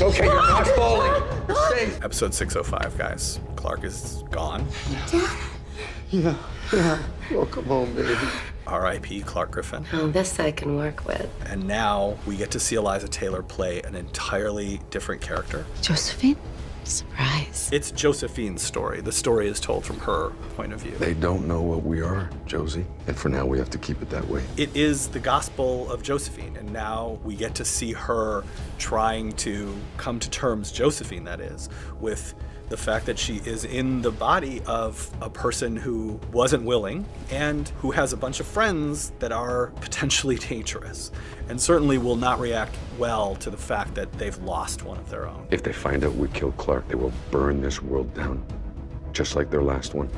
It's okay, you're not falling. You're safe. Episode 605, guys. Clarke is gone. Yeah, yeah. Welcome home, baby. R.I.P. Clarke Griffin. Oh, this I can work with. And now we get to see Eliza Taylor play an entirely different character. Josephine? It's Josephine's story. The story is told from her point of view. They don't know what we are, Josie. And for now, we have to keep it that way. It is the gospel of Josephine, and now we get to see her trying to come to terms, Josephine that is, with the fact that she is in the body of a person who wasn't willing and who has a bunch of friends that are potentially dangerous and certainly will not react well to the fact that they've lost one of their own. If they find out we killed Clarke, they will burn this world down, just like their last one.